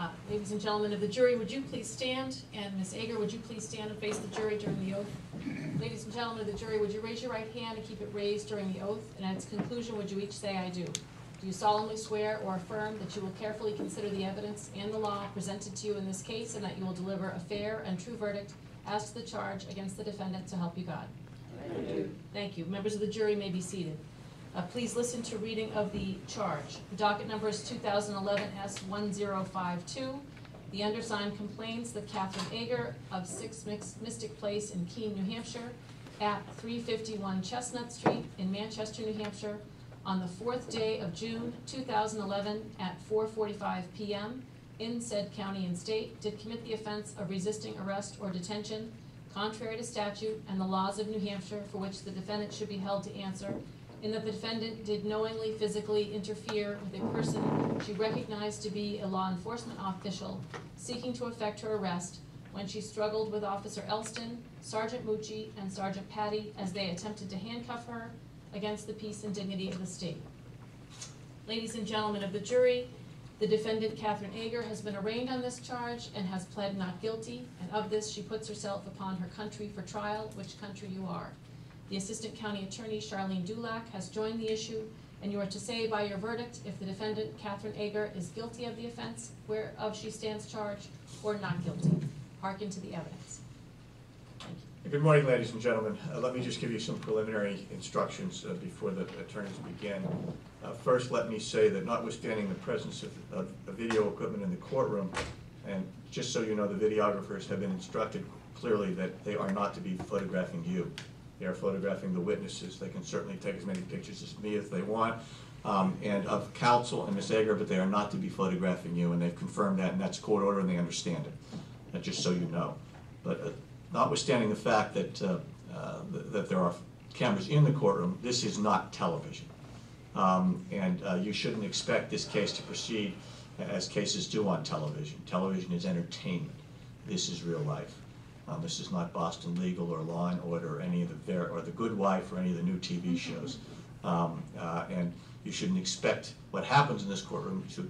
Uh, Ladies and gentlemen of the jury, would you please stand? And Ms. Ager, would you please stand and face the jury during the oath? Ladies and gentlemen of the jury, would you raise your right hand and keep it raised during the oath? And at its conclusion, would you each say, "I do"? Do you solemnly swear or affirm that you will carefully consider the evidence and the law presented to you in this case, and that you will deliver a fair and true verdict as to the charge against the defendant, so help you God? I do. Thank you. Members of the jury may be seated. Uh, Please listen to reading of the charge. The Docket number is 2011 S1052. The undersigned complains that Catherine Ager of 6 Mix- Mystic Place in Keene, New Hampshire, at 351 Chestnut Street in Manchester, New Hampshire, on the fourth day of June 2011 at 4:45 PM in said county and state, did commit the offense of resisting arrest or detention contrary to statute and the laws of New Hampshire for which the defendant should be held to answer, in that the defendant did knowingly physically interfere with a person she recognized to be a law enforcement official seeking to effect her arrest when she struggled with Officer Elston, Sergeant Mucci, and Sergeant Patti as they attempted to handcuff her against the peace and dignity of the state. Ladies and gentlemen of the jury, the defendant, Catherine Ager, has been arraigned on this charge and has pled not guilty, and of this she puts herself upon her country for trial, which country you are. The Assistant County Attorney, Charlene Dulac, has joined the issue, and you are to say by your verdict if the defendant, Catherine Ager, is guilty of the offense whereof she stands charged, or not guilty. Hearken to the evidence. Good morning, ladies and gentlemen. Uh, Let me just give you some preliminary instructions uh, before the attorneys begin. Uh, First, let me say that notwithstanding the presence of of of video equipment in the courtroom, and just so you know, the videographers have been instructed clearly that they are not to be photographing you. They are photographing the witnesses. They can certainly take as many pictures as me as they want, um, and of counsel and Ms. Ager, but they are not to be photographing you, and they've confirmed that, and that's court order, and they understand it, Uh, just so you know. But uh, notwithstanding the fact that, uh, uh, th- that there are cameras in the courtroom, this is not television. Um, And uh, you shouldn't expect this case to proceed as cases do on television. Television is entertainment. This is real life. Um, This is not Boston Legal or Law and Order or any of the, ver- or The Good Wife or any of the new TV shows. Um, uh, And you shouldn't expect what happens in this courtroom to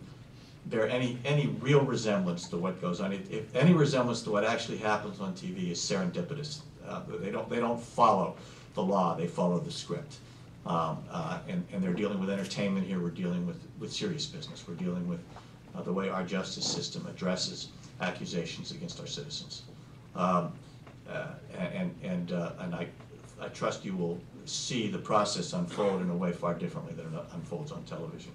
bear any, any real resemblance to what goes on. If, if any resemblance to what actually happens on TV is serendipitous. Uh, They don't, they don't follow the law, they follow the script. Um, uh, And, and they're dealing with entertainment here, we're dealing with, with serious business. We're dealing with uh, the way our justice system addresses accusations against our citizens. Um, uh, And, and, uh, and I, I trust you will see the process unfold in a way far differently than it unfolds on television.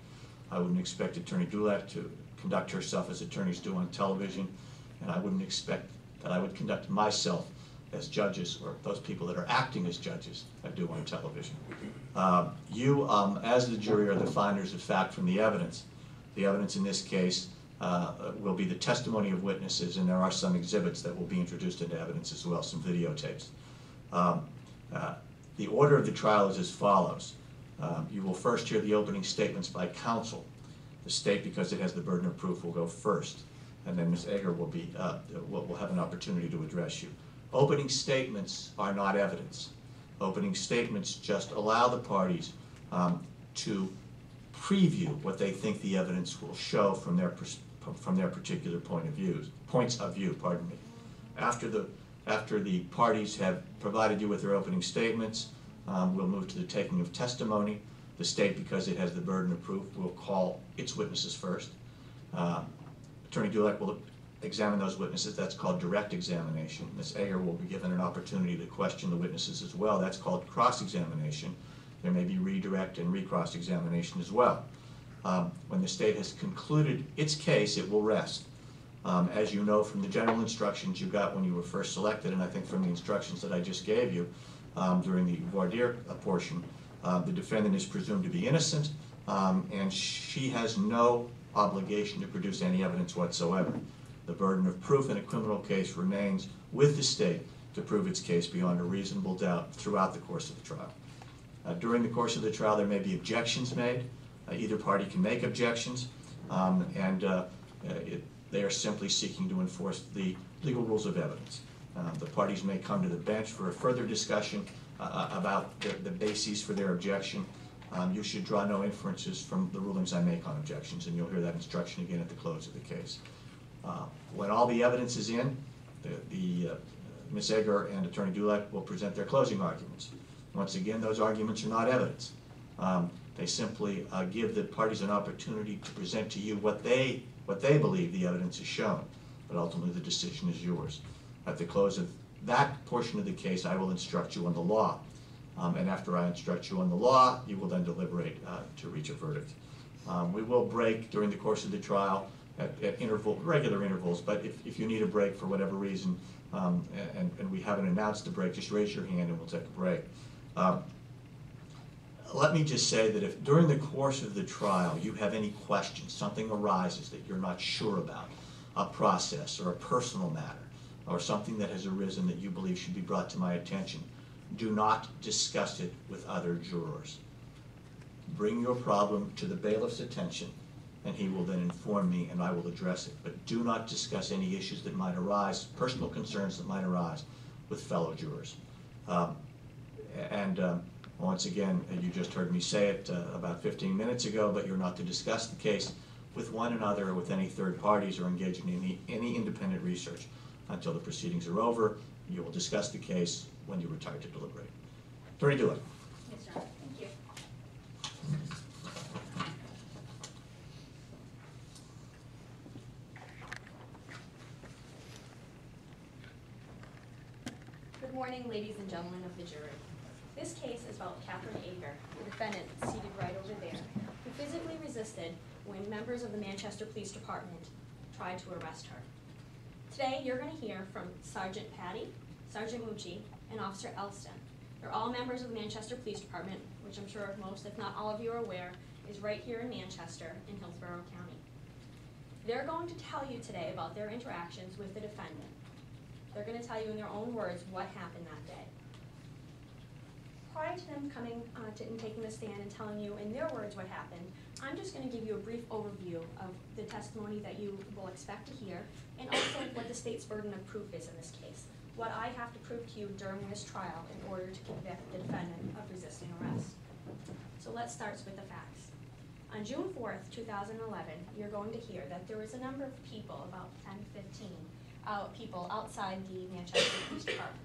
I wouldn't expect Attorney Dulac to conduct herself as attorneys do on television, and I wouldn't expect that I would conduct myself as judges, or those people that are acting as judges, I do on television. Um, You, um, as the jury, are the finders of fact from the evidence. The evidence in this case uh, will be the testimony of witnesses, and there are some exhibits that will be introduced into evidence as well, some videotapes. Um, uh, The order of the trial is as follows. Um, You will first hear the opening statements by counsel. The state, because it has the burden of proof, will go first, and then Ms. Ager will be, uh, will have an opportunity to address you. Opening statements are not evidence. Opening statements just allow the parties um, to preview what they think the evidence will show from their, from their particular point of views, points of view, pardon me. After the, after the parties have provided you with their opening statements, um, we'll move to the taking of testimony. The state, because it has the burden of proof, will call its witnesses first. Um, Attorney Dulac will examine those witnesses, that's called direct examination. Ms. Ager will be given an opportunity to question the witnesses as well, that's called cross-examination. There may be redirect and recross examination as well. Um, When the state has concluded its case, it will rest. Um, As you know from the general instructions you got when you were first selected, and I think from the instructions that I just gave you um, during the voir dire portion, uh, the defendant is presumed to be innocent, um, and she has no obligation to produce any evidence whatsoever. The burden of proof in a criminal case remains with the state to prove its case beyond a reasonable doubt throughout the course of the trial. Uh, During the course of the trial, there may be objections made. Uh, Either party can make objections, um, and uh, it- they are simply seeking to enforce the legal rules of evidence. The parties may come to the bench for a further discussion about the the bases for their objection. Um, You should draw no inferences from the rulings I make on objections, and you'll hear that instruction again at the close of the case. Uh, When all the evidence is in, the, the, uh, Ms. Ager and Attorney Dulac will present their closing arguments. Once again, those arguments are not evidence. Um, They simply uh, give the parties an opportunity to present to you what they, what they believe the evidence has shown, but ultimately the decision is yours. At the close of that portion of the case, I will instruct you on the law. Um, And after I instruct you on the law, you will then deliberate uh, to reach a verdict. Um, We will break during the course of the trial at at interval, regular intervals, but if, if you need a break for whatever reason, um, and, and we haven't announced the break, just raise your hand and we'll take a break. Um, Let me just say that if during the course of the trial you have any questions, something arises that you're not sure about, a process or a personal matter, or something that has arisen that you believe should be brought to my attention, do not discuss it with other jurors. Bring your problem to the bailiff's attention, and he will then inform me and I will address it. But do not discuss any issues that might arise, personal concerns that might arise with fellow jurors. Um, And um, once again, uh, you just heard me say it uh, about 15 minutes ago, but you're not to discuss the case with one another or with any third parties or engage in any, any independent research until the proceedings are over. You will discuss the case when you retire to deliberate. Attorney Dulac. Yes, Honor, thank you. Good morning, ladies and gentlemen of the jury. This case is about Catherine Ager, the defendant seated right over there, who physically resisted when members of the Manchester Police Department tried to arrest her. Today, you're gonna hear from Sergeant Patti, Sergeant Mucci, and Officer Elston. They're all members of the Manchester Police Department, which I'm sure most, if not all of you are aware, is right here in Manchester in Hillsborough County. They're going to tell you today about their interactions with the defendant. They're gonna tell you in their own words what happened that day. Prior to them coming uh, to, and taking the stand and telling you in their words what happened, I'm just gonna give you a brief overview of the testimony that you will expect to hear, and also what the state's burden of proof is in this case. What I have to prove to you during this trial in order to convict the defendant of resisting arrest. So let's start with the facts. On June fourth, two thousand eleven, you're going to hear that there was a number of people, about 10, 15, uh, people outside the Manchester Police Department.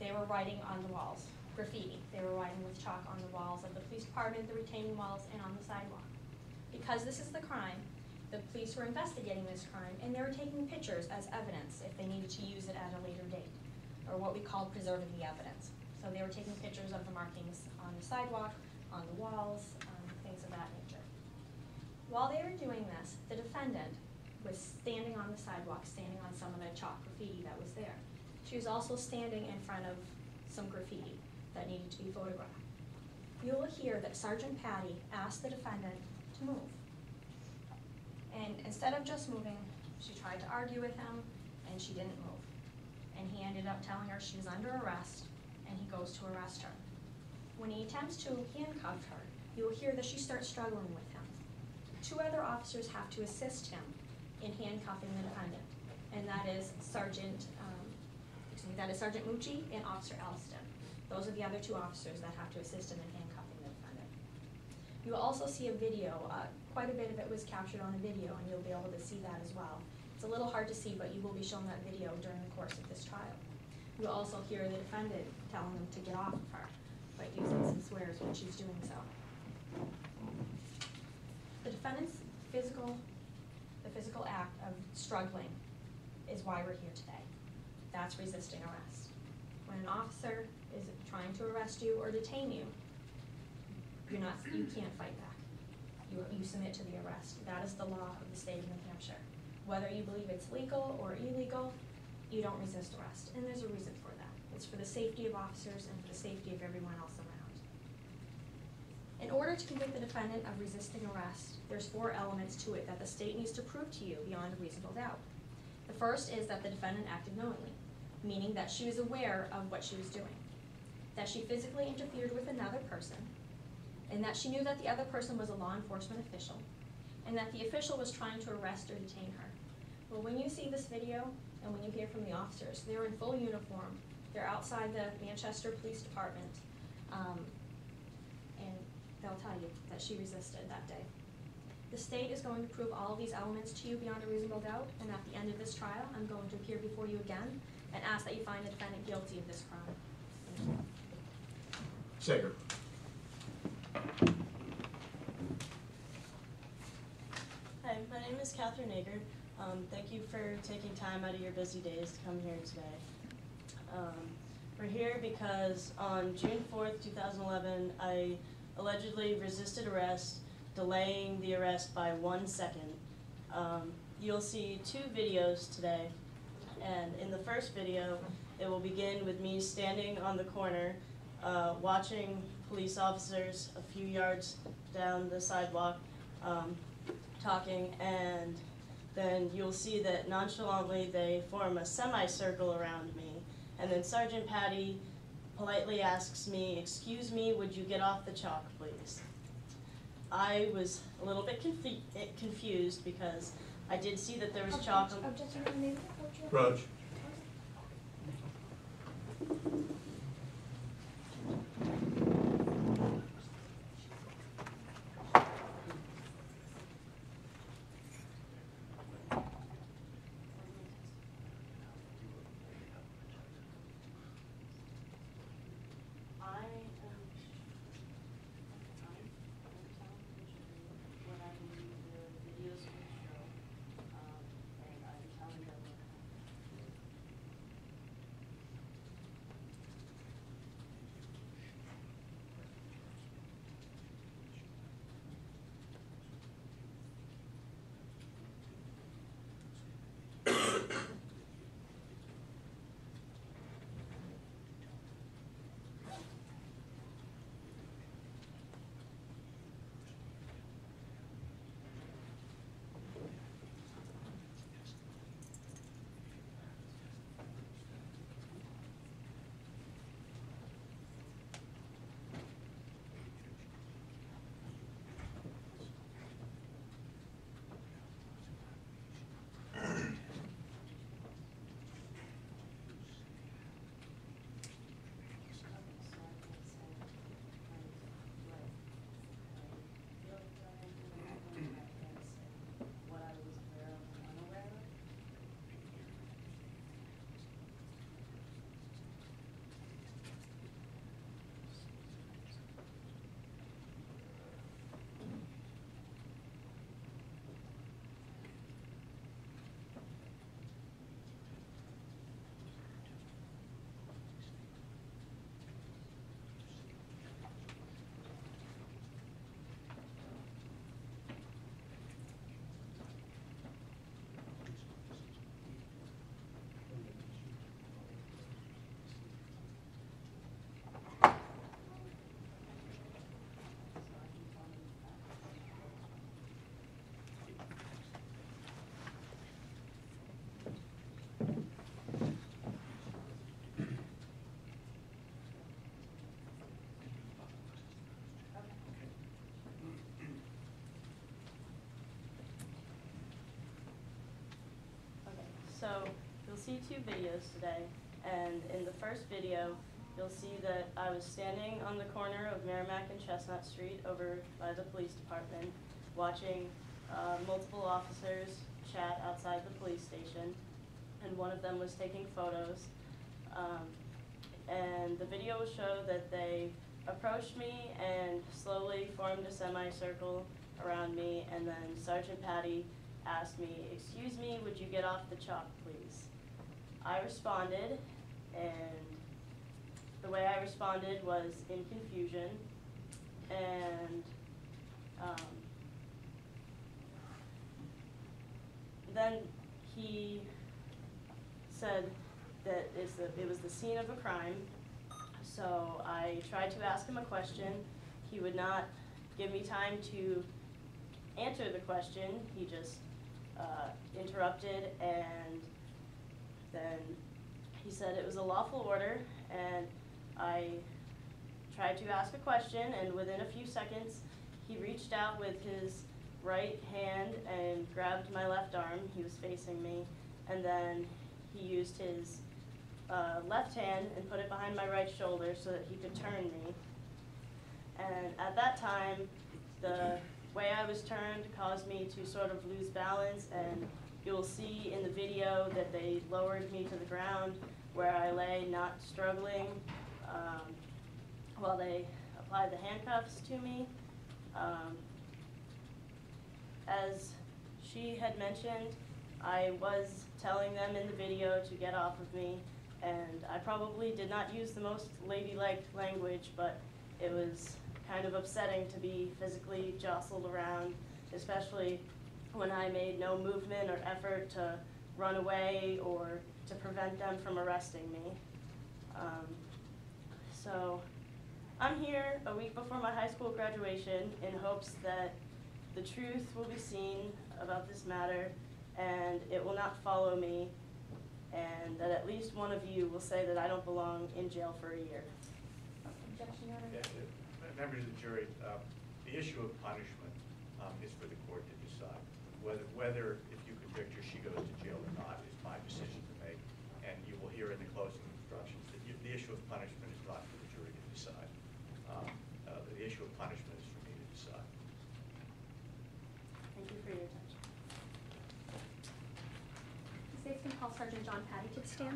They were writing on the walls, graffiti. They were writing with chalk on the walls of the police department, the retaining walls, and on the sidewalk. Because this is the crime, the police were investigating this crime, and they were taking pictures as evidence if they needed to use it at a later date, or what we call preserving the evidence. So they were taking pictures of the markings on the sidewalk, on the walls, um, things of that nature. While they were doing this, the defendant was standing on the sidewalk, standing on some of the chalk graffiti that was there. She was also standing in front of some graffiti that needed to be photographed. You will hear that Sergeant Patti asked the defendant to move. And instead of just moving, she tried to argue with him, and she didn't move. And he ended up telling her she was under arrest, and he goes to arrest her. When he attempts to handcuff her, you will hear that she starts struggling with him. Two other officers have to assist him in handcuffing the defendant, and that is Sergeant, um, excuse me, that is Sergeant Mucci and Officer Elston. Those are the other two officers that have to assist him in handcuffing the defendant. You will also see a video, uh, quite a bit of it was captured on a video, and you'll be able to see that as well. It's a little hard to see, but you will be shown that video during the course of this trial. You'll also hear the defendant telling them to get off of her, but using some swears when she's doing so. The defendant's physical, the physical act of struggling is why we're here today. That's resisting arrest. When an officer is trying to arrest you or detain you, you're not, you can't fight back. You, you submit to the arrest. That is the law of the state of New Hampshire. Whether you believe it's legal or illegal, you don't resist arrest, and there's a reason for that. It's for the safety of officers and for the safety of everyone else around. In order to convict the defendant of resisting arrest, there's four elements to it that the state needs to prove to you beyond a reasonable doubt. The first is that the defendant acted knowingly, meaning that she was aware of what she was doing, that she physically interfered with another person, and that she knew that the other person was a law enforcement official, and that the official was trying to arrest or detain her. Well, when you see this video, and when you hear from the officers, they're in full uniform, they're outside the Manchester Police Department, um, and they'll tell you that she resisted that day. The state is going to prove all of these elements to you beyond a reasonable doubt, and at the end of this trial, I'm going to appear before you again and ask that you find the defendant guilty of this crime. Hi, my name is Catherine Ager. Um, thank you for taking time out of your busy days to come here today. Um, we're here because on June fourth, two thousand eleven, I allegedly resisted arrest, delaying the arrest by one second. Um, you'll see two videos today, and in the first video, it will begin with me standing on the corner, uh, watching police officers a few yards down the sidewalk, um, talking, and then you'll see that nonchalantly they form a semicircle around me. And then Sergeant Patti politely asks me, excuse me, would you get off the chalk, please? I was a little bit confu- eh, confused because I did see that there was chalk. on- Objection, Madam Mayor. Objection. Roach. So you'll see two videos today, and in the first video, you'll see that I was standing on the corner of Merrimack and Chestnut Street over by the police department, watching uh, multiple officers chat outside the police station, and one of them was taking photos. Um, and the video will show that they approached me and slowly formed a semicircle around me, and then Sergeant Patti asked me, excuse me, would you get off the chalk, please? I responded, and the way I responded was in confusion, and, um, then he said that it's the, it was the scene of a crime. So I tried to ask him a question. He would not give me time to answer the question. He just uh, interrupted and then he said it was a lawful order and I tried to ask a question and within a few seconds, he reached out with his right hand and grabbed my left arm. He was facing me. And then he used his uh, left hand and put it behind my right shoulder so that he could turn me. And at that time, the way I was turned caused me to sort of lose balance, and you'll see in the video that they lowered me to the ground where I lay, not struggling, um, while they applied the handcuffs to me. Um, as she had mentioned, I was telling them in the video to get off of me, and I probably did not use the most ladylike language, but it was kind of upsetting to be physically jostled around, especially when I made no movement or effort to run away or to prevent them from arresting me. Um, so, I'm here a week before my high school graduation in hopes that the truth will be seen about this matter and it will not follow me and that at least one of you will say that I don't belong in jail for a year. Objection, Your Honor. Yeah, uh, Members of the jury, uh, the issue of punishment um, is for the court to decide. Whether, whether if you convict her, she goes to jail or not is my decision to make. And you will hear in the closing instructions that you- the issue of punishment is not for the jury to decide. Um, uh, The issue of punishment is for me to decide. Thank you for your attention. The state's going to call Sergeant John Patti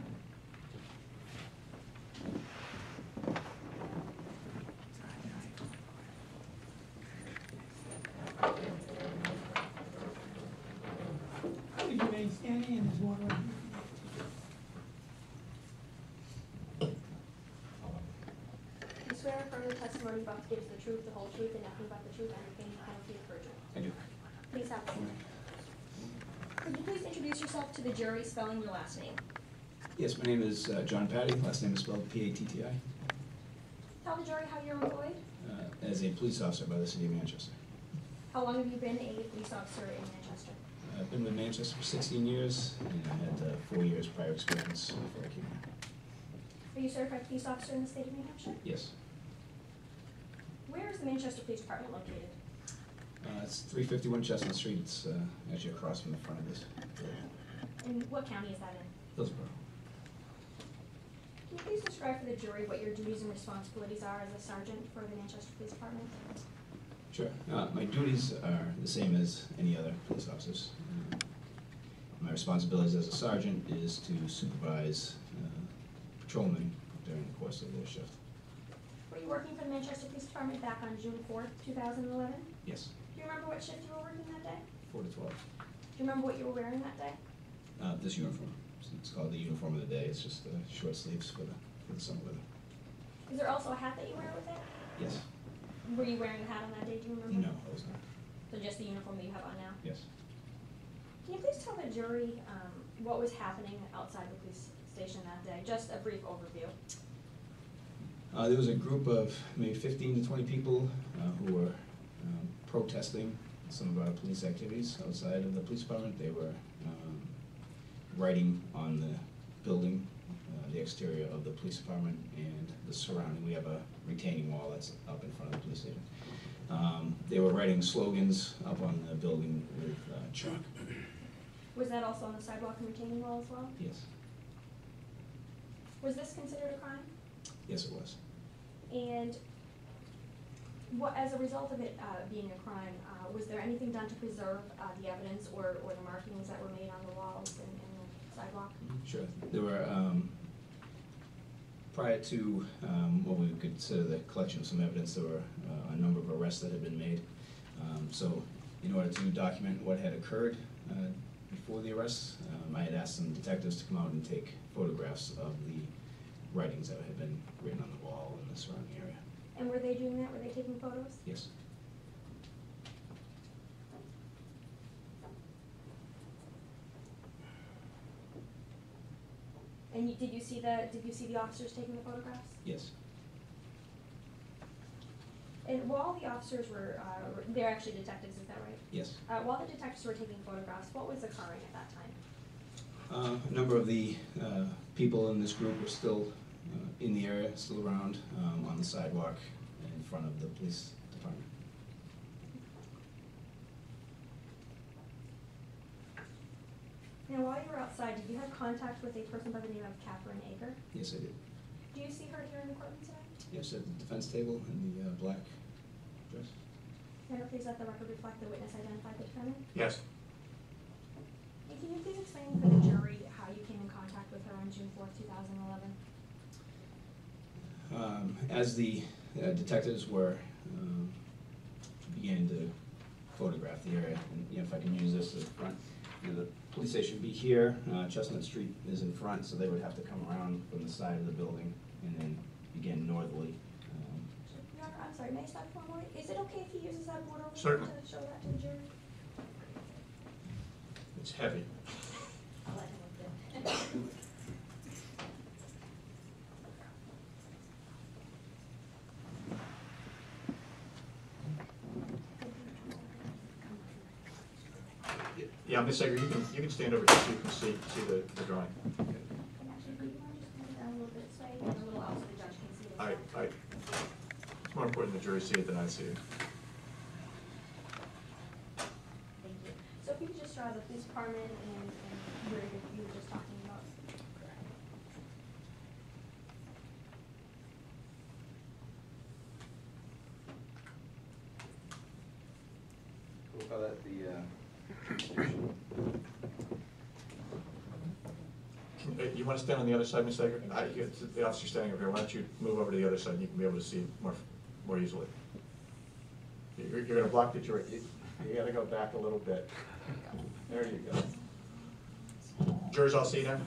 to the remain standing and there's one right here. You swear affirm the testimony you're about to give is the truth, the whole truth, and nothing but the truth, and the penalty of perjury. I do. Please have a seat. Could you please introduce yourself to the jury, spelling your last name? Yes, my name is uh, John Patti, last name is spelled P-A-T-T-I, Tell the jury how you're employed. uh, as a police officer by the city of Manchester. How long have you been a police officer in Manchester? I've been with Manchester for 16 years, and I had uh, four years prior experience before I came here. Are you a certified police officer in the state of New Hampshire? Yes, Where is the Manchester Police Department located? uh, it's 351 Chestnut Street, it's uh, actually across from the front of this building. And what county is that in? Hillsborough. Can you please describe for the jury what your duties and responsibilities are as a sergeant for the Manchester Police Department? Sure. Uh, My duties are the same as any other police officers. Uh, My responsibilities as a sergeant is to supervise uh, patrolmen during the course of their shift. Were you working for the Manchester Police Department back on June fourth, two thousand and eleven? Yes, Do you remember what shift you were working that day? 4 to 12. Do you remember what you were wearing that day? Uh, this uniform, it's called the uniform of the day, it's just uh, short sleeves for the, for the summer weather. Is there also a hat that you wear with it? Yes, Were you wearing a hat on that day, do you remember? no, I was not, So just the uniform that you have on now? yes. Can you please tell the jury, um, what was happening outside the police station that day? Just a brief overview. Uh, there was a group of maybe fifteen to twenty people, uh, who were, um, protesting some of our police activities outside of the police department. They were, writing on the building, uh, the exterior of the police department and the surrounding, we have a retaining wall that's up in front of the police station. Um, they were writing slogans up on the building with, uh, chalk, Was that also on the sidewalk and retaining wall as well? yes, Was this considered a crime? yes it was. And what, as a result of it uh, being a crime, uh, was there anything done to preserve uh, the evidence or, or the markings that were made on the walls and, sidewalk? Sure. There were, um, prior to, um, what we would consider the collection of some evidence, there were uh, a number of arrests that had been made. Um, so, in order to document what had occurred, uh, before the arrests, um, I had asked some detectives to come out and take photographs of the writings that had been written on the wall in the surrounding area. And were they doing that? Were they taking photos? Yes. And you, did you see the, did you see the officers taking the photographs? Yes. And while the officers were, uh, they're actually detectives, is that right? Yes. Uh, while the detectives were taking photographs, what was occurring at that time? Uh, A number of the uh, people in this group were still uh, in the area, still around, um, on the sidewalk in front of the police department. Now, while you were outside, did you have contact with a person by the name of Catherine Ager? Yes, I did. Do you see her here in the courtroom today? Yes, at the defense table in the uh, black dress. Can I please let the record reflect the witness identified the defendant? Yes. And can you please explain for the jury how you came in contact with her on June fourth, two thousand eleven? Um, As the uh, detectives were um, beginning to photograph the area, and you know, if I can use this as front, you know, the police station would be here, uh, Chestnut Street is in front, so they would have to come around from the side of the building and then begin northerly. um, Your Honor, I'm sorry, may I stop for a moment? Is it okay if he uses that board over Certainly. to show that to the jury? It's heavy. I'll let him look good. Yeah, Ms. Ager, you can, you can stand over here so you can see, see the, the drawing. And actually, do you want to just move it down a little bit, so I, a little out so the judge can see it? I, well? I, it's more important the jury see it than I see it. Thank you. So if you could just draw the police department and, and where you you were just talking about. We'll call that the, uh, Can- uh, You want to stand on the other side, Ms. Ager? I, you- the officer's standing over here, why don't you move over to the other side, and you can be able to see more, more easily. You're, you're gonna block the jury, you, you gotta go back a little bit. There you go. Jurors all see now?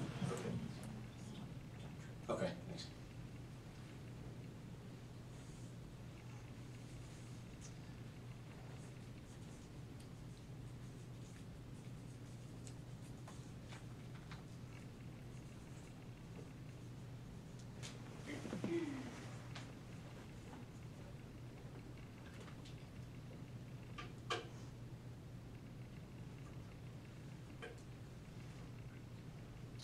Okay. Okay, thanks.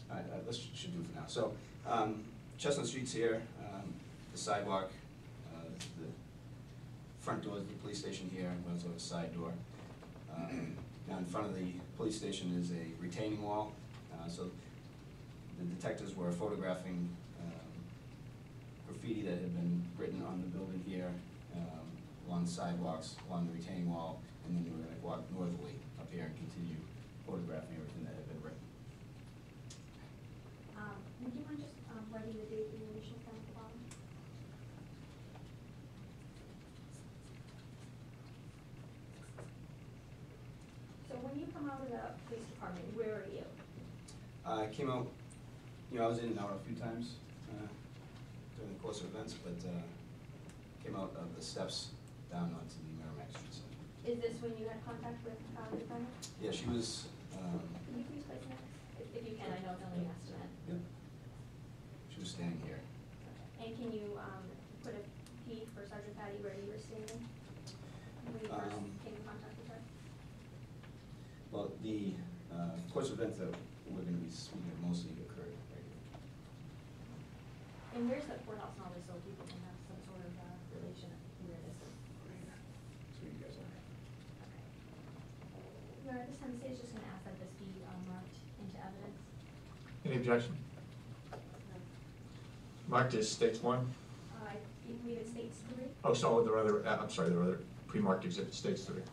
All right, uh, this should do for now. So, um, Chestnut Street's here, um, the sidewalk, uh, the front door of the police station here, and there's a side door. Um, Now, in front of the police station is a retaining wall, uh, so the detectives were photographing um, graffiti that had been written on the building here, um, along the sidewalks, along the retaining wall, and then they were gonna walk northerly up here and continue photographing everything that had been written. Um, would you mind just, um, writing the date and the initials down at the bottom? So when you come out of the police department, where are you? I came out, you know, I was in and out a few times uh, during the course of events, but uh, came out of the steps down onto the Merrimack Street side. Is this when you had contact with, uh, the defendant? Yeah, she was, um, Can you please place next, if, if you can, I know it's only an estimate. yeah, she was standing here. And can you, um, put a P for Sergeant Patti where you were standing? When you first Um, came in contact with her? Well, the uh, course of events that we're going to be speaking of mostly occurred right here. And where's the courthouse normally, so people can have some sort of, uh, relation where this is? Right here. That's where you guys are. Okay. Your Honor, this time, the state is just gonna ask that this be, um, marked into evidence. Any objection? Marked as states one? Uh, I believe it states three. Oh, so there are other, uh, I'm sorry, there are other pre-marked exhibit states three.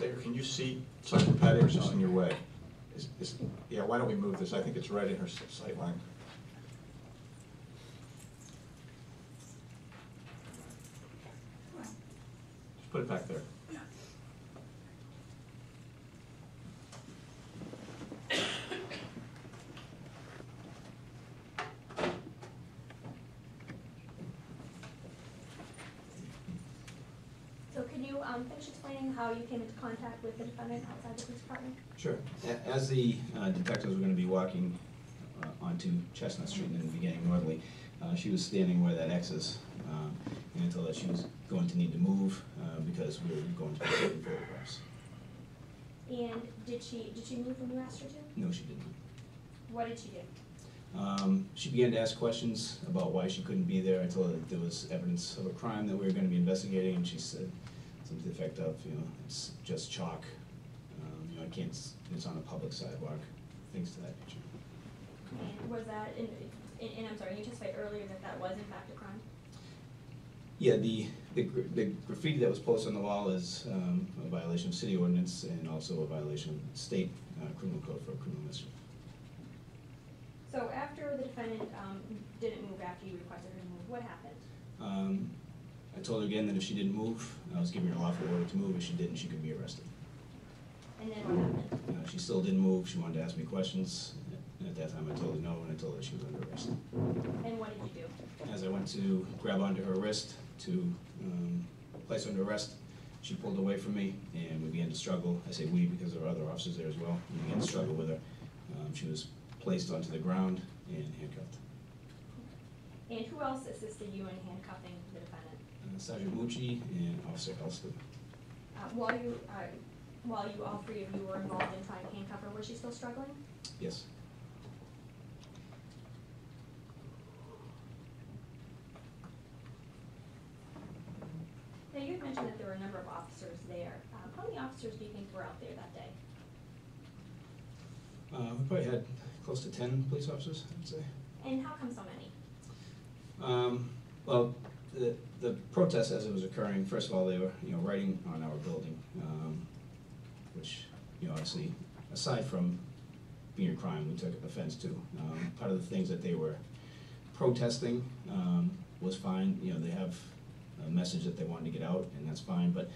Ager, can you see Is this in your way? Yeah, why don't we move this? I think it's right in her sight line. Just put it back there. So can you, um, finish explaining how you came into contact with the defendant outside the police department? Sure. A- As the uh, detectives were going to be walking uh, onto Chestnut Street and then beginning northerly, uh, she was standing where that X is, um, and I told her she was going to need to move uh, because we were going to be taking photographs. And did she, did she move when you asked her to? No, she didn't. What did she do? Um, she began to ask questions about why she couldn't be there. I told her that there was evidence of a crime that we were gonna be investigating, and she said something to the effect of, you know, it's just chalk. Um, you know, I can't, it's on a public sidewalk, things to that nature. And was that, and, and I'm sorry, you testified earlier that that was in fact a crime? Yeah, the, the the graffiti that was posted on the wall is, um, a violation of city ordinance and also a violation of state, uh, criminal code for criminal mischief. So after the defendant, um, didn't move after you requested her to move, what happened? Um, I told her again that if she didn't move, I was giving her an lawful order to move, if she didn't, she could be arrested. And then what happened? Uh, she still didn't move, she wanted to ask me questions, at that time I told her no, and I told her she was under arrest. And what did you do? As I went to grab onto her wrist to, um, place her under arrest, she pulled away from me, and we began to struggle, I say we because there were other officers there as well, we began to struggle with her. Um, she was placed onto the ground and handcuffed. And who else assisted you in handcuffing Sergeant Mucci and Officer Elston. Uh, while you, uh, while you, all three of you were involved in trying to handcuff her, was she still struggling? Yes. Now, you had mentioned that there were a number of officers there. Um, how many officers do you think were out there that day? Uh, we probably had close to ten police officers, I'd say. And how come so many? Um, well, the, the protest as it was occurring, first of all, they were, you know, writing on our building, um, which, you know, obviously, aside from being a crime, we took offense to. Um, part of the things that they were protesting, um, was fine, you know, they have a message that they wanted to get out, and that's fine, but,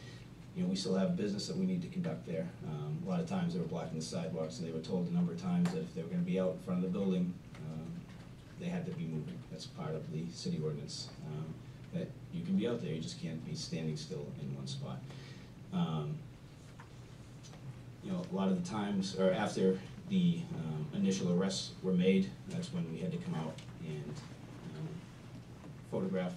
you know, we still have business that we need to conduct there. Um, a lot of times they were blocking the sidewalks, and they were told a number of times that if they were gonna be out in front of the building, um, they had to be moving. That's part of the city ordinance, um, that you can be out there, you just can't be standing still in one spot. Um, you know, a lot of the times, or after the, um, initial arrests were made, that's when we had to come out and, um, photograph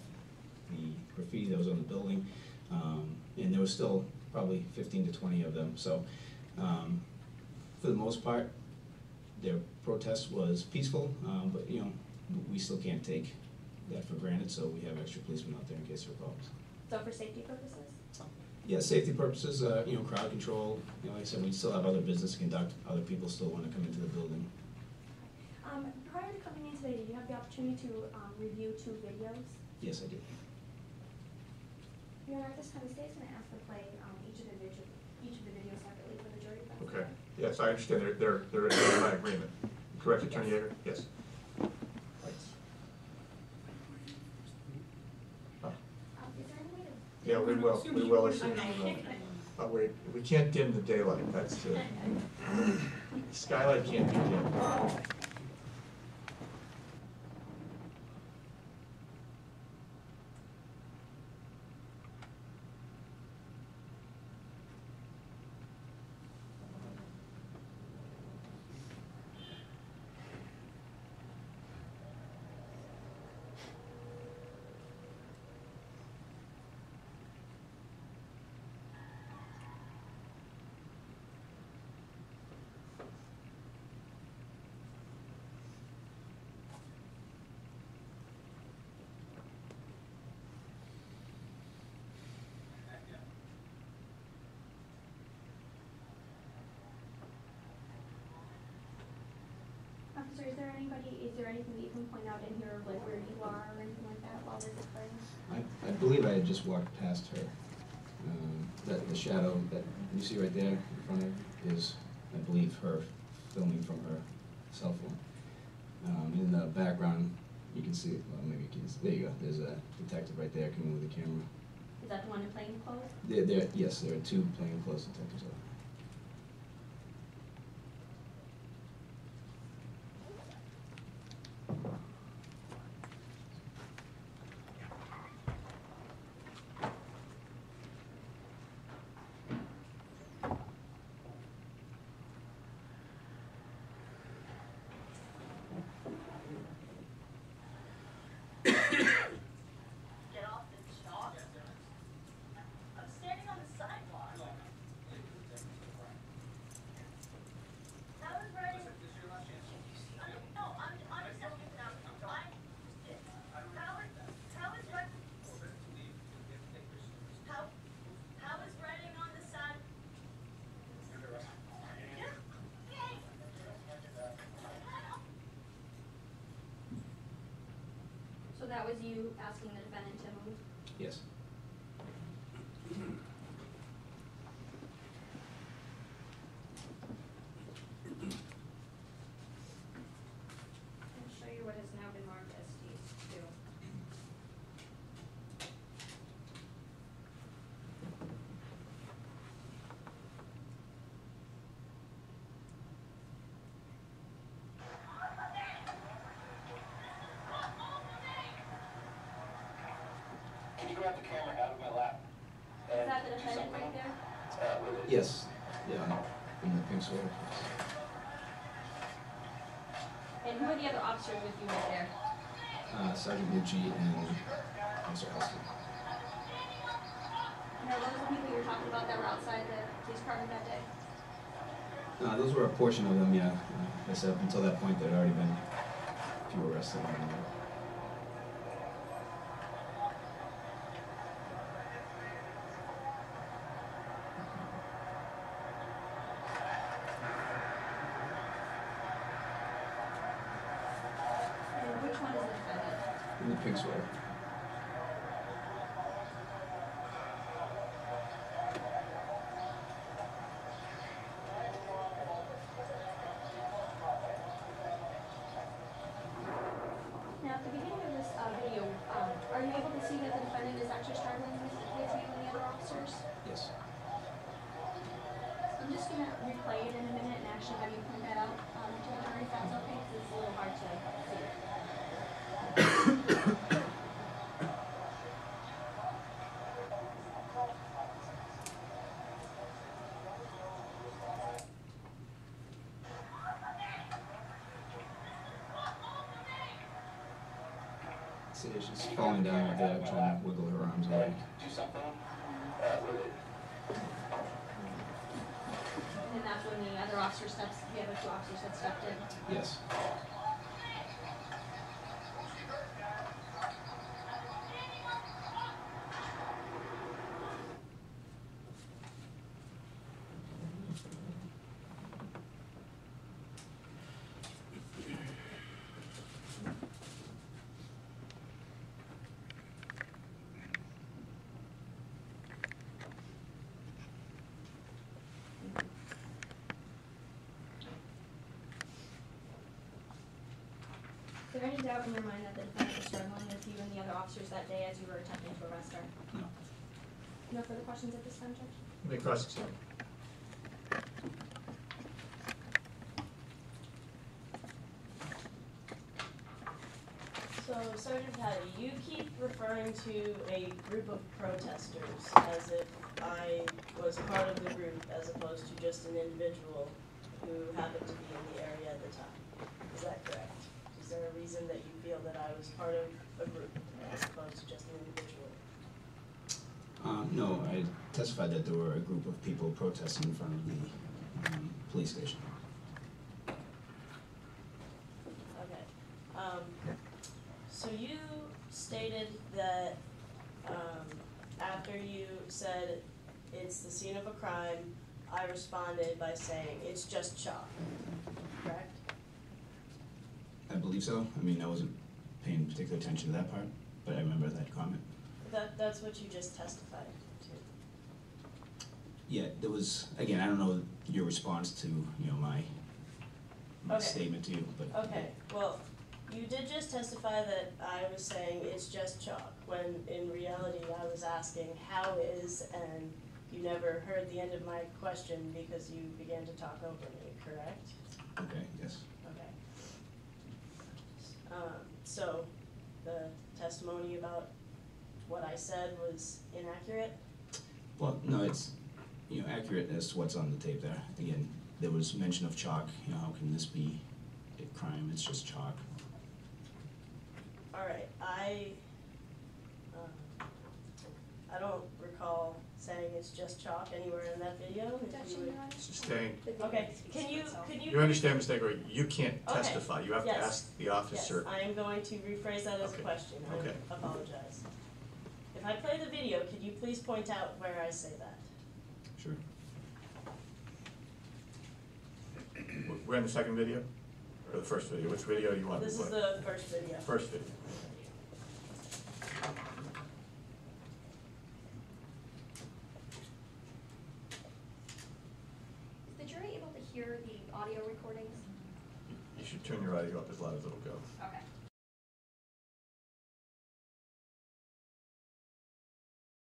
the graffiti that was on the building. Um, and there was still probably fifteen to twenty of them, so, um, for the most part, their protest was peaceful, um, but, you know, we still can't take that for granted, so we have extra policemen out there in case there are problems. So for safety purposes? Yeah, safety purposes, uh, you know, crowd control, you know, like I said, we still have other business to conduct, other people still wanna come into the building. Um, prior to coming in today, did you have the opportunity to, um, review two videos? Yes, I did. Your Honor, at this time, the state's gonna ask to play, um, each of the video, each of the videos separately for the jury. Okay, yes, I understand, they're, they're, they're in my agreement. Correct, Attorney Yeager? Yes. Uh, Um, is there any way to? Yeah, we will, we will, as soon as we. Uh, we, we can't dim the daylight, that's the, skylight can't be dimmed. Officer, is there anybody, is there anything that you can point out in here, like where you are or anything like that while this is playing? I, I believe I had just walked past her. Um, that, the shadow that you see right there in front of is, I believe, her filming from her cell phone. Um, in the background, you can see, well, maybe you can, see, there you go, there's a detective right there coming with a camera. Is that the one in plain clothes? There, there, yes, there are two plainclothes detectives out there. Get off the chalk. I'm standing on the sidewalk. That was you asking the defendant to move? Yes. I'll show you what has now been marked as stage two. Can you the camera out of my lap? Is and that the do defendant something, right there? uh, with it? Yes, yeah, in the pink sweater. And who are the other officers with you right there? Uh, Sergeant Lucci and Officer Husky. And are those the people you were talking about that were outside the police department that day? Uh, those were a portion of them, yeah. Uh, I said up until that point, there'd already been a few arrests that were made. And which one is the defendant? In the pink sweater. Now, at the beginning of this uh, video, um, are you able to see that the defendant is actually struggling with with you and the other officers? Yes. I'm just gonna replay it in a minute and actually have you point that out um, to the jury if that's okay, because it's a little hard to see. See, she's falling down right there, trying to wiggle her arms away. Do something, with it. And that's when the other officer steps, the other two officers had stepped in. Yes. There any doubt in your mind that the defendant was struggling with you and the other officers that day as you were attempting to arrest her? No. No further questions at this time, Judge? Let me cross-examine. So Sergeant Patti, you keep referring to a group of protesters as if I was part of the group as opposed to just an individual who happened to be in the area at the time. Is that correct? Is there a reason that you feel that I was part of a group as opposed to just an individual? Um, no, I testified that there were a group of people protesting in front of the, um, police station. Okay. Um, so you stated that, um, after you said it's the scene of a crime, I responded by saying it's just chalk, believe so. I mean, I wasn't paying particular attention to that part, but I remember that comment. That, that's what you just testified to. Yeah, there was, again, I don't know your response to, you know, my, my Okay. statement to you, but. Okay, well, you did just testify that I was saying it's just chalk, when in reality I was asking how is, and you never heard the end of my question because you began to talk over me, correct? Okay, yes. Okay. Um, so, the testimony about what I said was inaccurate? Well, no, it's, you know, accurate as to what's on the tape there. Again, there was mention of chalk, you know, how can this be a crime? It's just chalk. Alright, I, um, I don't recall saying it's just chalk anywhere in that video, if you would. Sustained. Okay, can you, can you? You understand, Mr. Gregory, you can't Okay. testify. You have to Yes. ask the officer. Yes, I am going to rephrase that as a Okay. question, Okay. I apologize. If I play the video, could you please point out where I say that? Sure. We're in the second video? Or the first video? Which video do you want to This play? is the first video. First video.